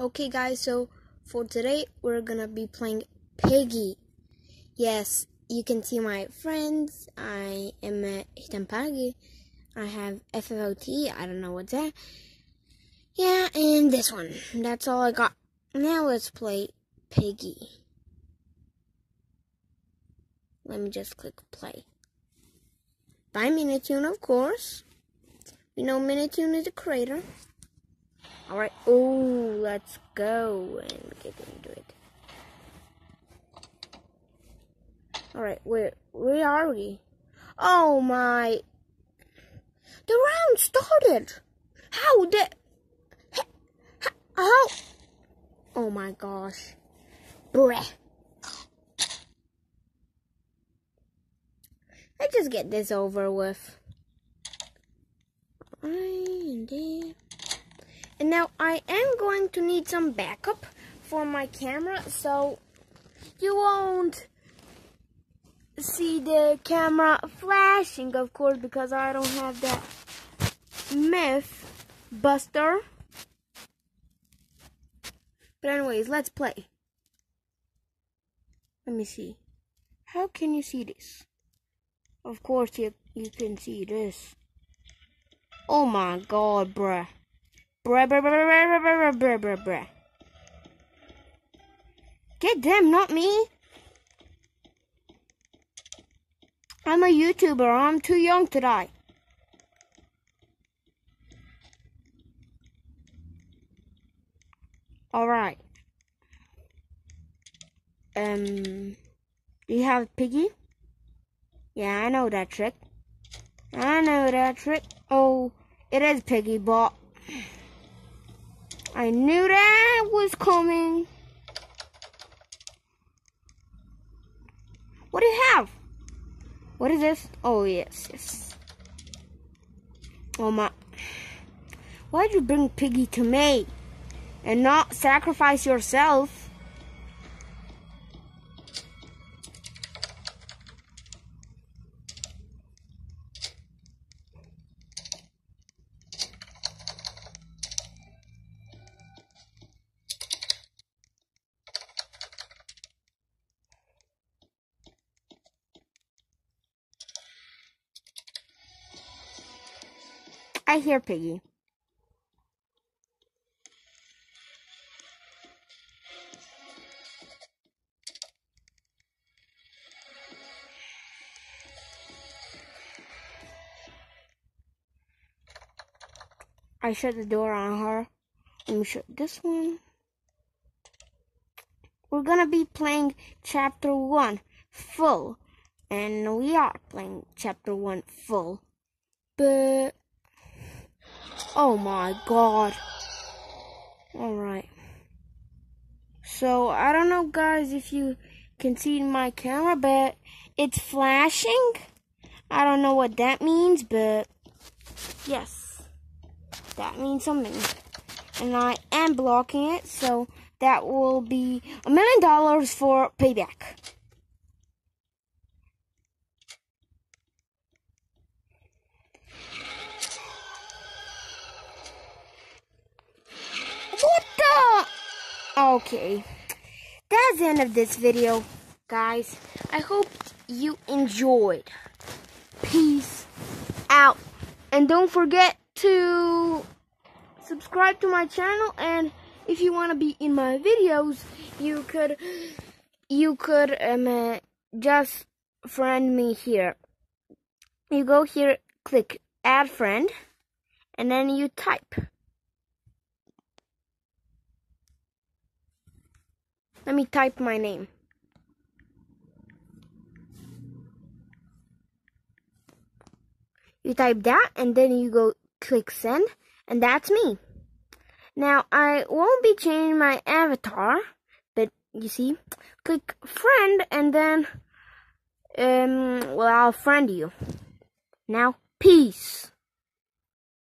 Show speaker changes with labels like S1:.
S1: Okay, guys, so for today we're gonna be playing Piggy. Yes, you can see my friends. I am uh, Hitampagi. I have FFOT. I don't know what's that. Yeah, and this one. That's all I got. Now let's play Piggy. Let me just click play. By MiniToon, of course. We know MiniToon is a creator. Alright, oh, let's go and get into it. Alright, where where are we? Oh my The round started! How did how oh. oh my gosh. Bruh. Let's just get this over with. And now I am going to need some backup for my camera, so you won't see the camera flashing, of course, because I don't have that myth buster. But anyways, let's play. Let me see. How can you see this? Of course you you can see this. Oh my god, bruh. Bruh, bruh, bruh, bruh, bruh, bruh, bruh, bruh. Get them, not me. I'm a YouTuber. I'm too young to die. Alright. Um, you have Piggy? Yeah, I know that trick. I know that trick. Oh, it is Piggy, but I knew that was coming. What do you have? What is this? Oh, yes, yes. Oh, my. Why'd you bring Piggy to me? And not sacrifice yourself? I hear Piggy. I shut the door on her. Let me shut this one. We're gonna be playing chapter one full. And we are playing chapter one full. But Oh my god. Alright. So, I don't know, guys, if you can see my camera, but it's flashing. I don't know what that means, but yes, that means something. And I am blocking it, so that will be a million dollars for payback. Okay, that's the end of this video, guys. I hope you enjoyed. Peace out. And don't forget to subscribe to my channel and if you want to be in my videos, you could you could um, uh, just friend me here. You go here, click add friend, and then you type. Me type my name. You type that and then you go click send and that's me. Now I won't be changing my avatar, but you see, click friend and then um well I'll friend you. Now peace.